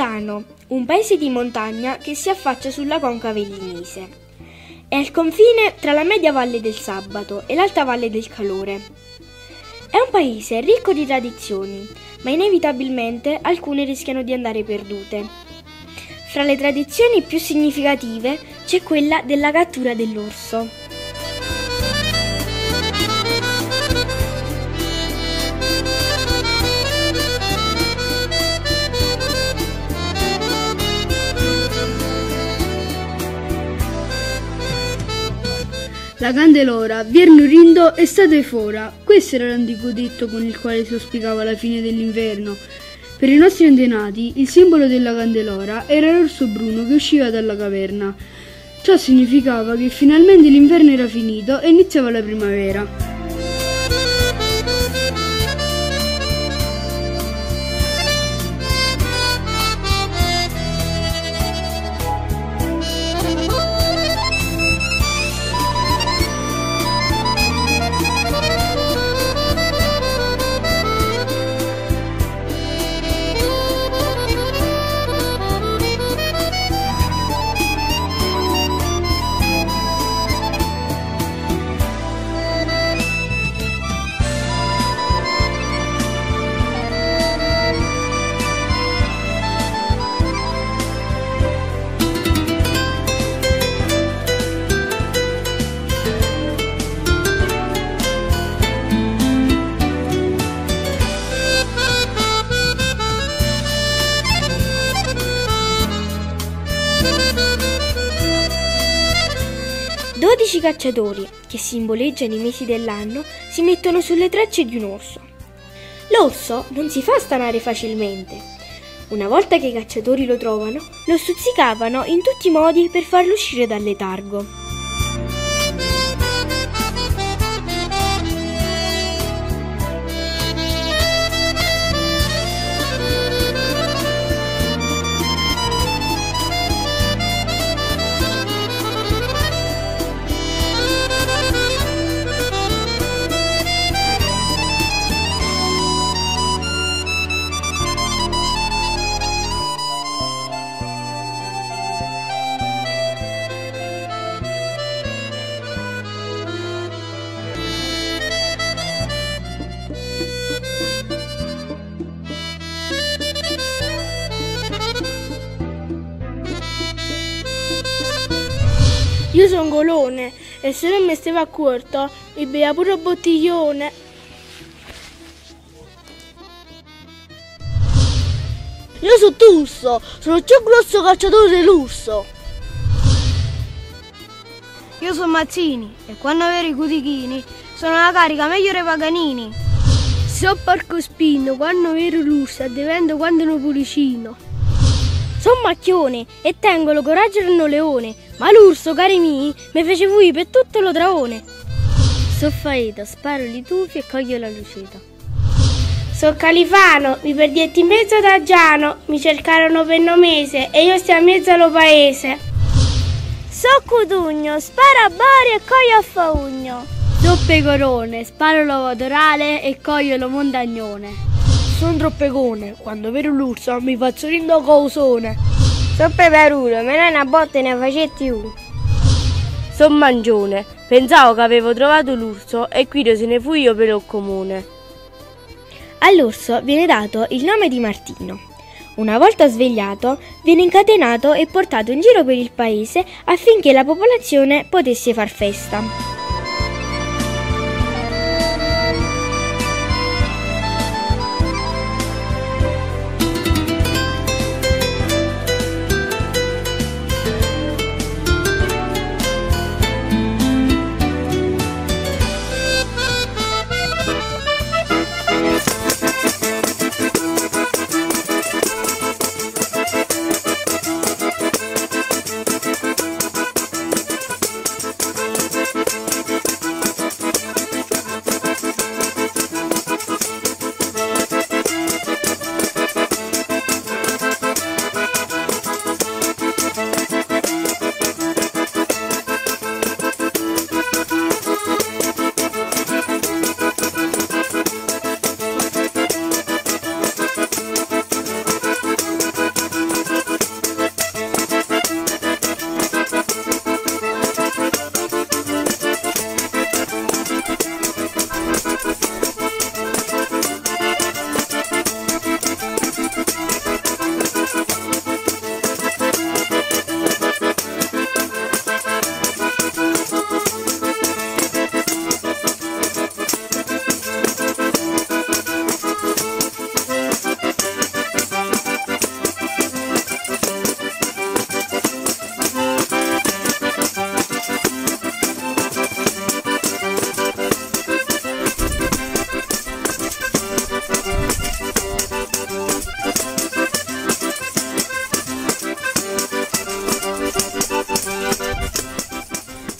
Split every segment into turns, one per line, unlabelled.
Cusano, un paese di montagna che si affaccia sulla conca vellinese. È al confine tra la media valle del Sabato e l'alta valle del Calore. È un paese ricco di tradizioni, ma inevitabilmente alcune rischiano di andare perdute. Fra le tradizioni più significative c'è quella della cattura dell'orso.
La candelora, Vierno rindo, estate fora. Questo era l'antico detto con il quale si auspicava la fine dell'inverno. Per i nostri antenati, il simbolo della candelora era l'orso bruno che usciva dalla caverna. Ciò significava che finalmente l'inverno era finito e iniziava la primavera.
12 cacciatori, che simboleggiano i mesi dell'anno, si mettono sulle tracce di un orso. L'orso non si fa stanare facilmente. Una volta che i cacciatori lo trovano, lo stuzzicavano in tutti i modi per farlo uscire dal letargo.
Io sono golone e se non mi stava a corto mi bea pure un bottiglione.
Io sono Tusso, sono il più grosso cacciatore dell'urso.
Io sono Mazzini e quando avevo i cutichini sono la carica meglio paganini.
Sono Porco Spino, quando avevo l'urso e divento quando ero pulicino.
Sono Macchione e tengo lo coraggio del leone, ma l'urso, cari miei, mi fece fuori per tutto lo traone.
So Faeta, sparo li tufi e coglio la luceta.
So Califano, mi perdetti in mezzo da Giano, mi cercarono per mese e io sto in mezzo allo paese.
So Cudugno, sparo a Bari e coglio a Faugno.
So Pecorone, sparo l'uovo dorale e coglio lo montagnone.
Sono troppegone, quando vedo l'urso mi faccio rindo causone.
Sono peperulo, me ne una botta e ne facetti uno.
Sono mangione, pensavo che avevo trovato l'urso e qui se ne fui io per il comune.
All'orso viene dato il nome di Martino. Una volta svegliato, viene incatenato e portato in giro per il paese affinché la popolazione potesse far festa.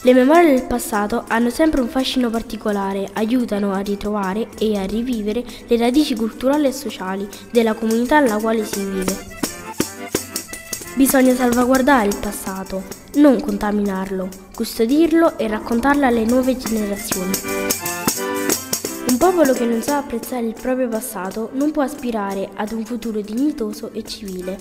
Le memorie del passato hanno sempre un fascino particolare, aiutano a ritrovare e a rivivere le radici culturali e sociali della comunità alla quale si vive. Bisogna salvaguardare il passato, non contaminarlo, custodirlo e raccontarlo alle nuove generazioni. Un popolo che non sa apprezzare il proprio passato non può aspirare ad un futuro dignitoso e civile.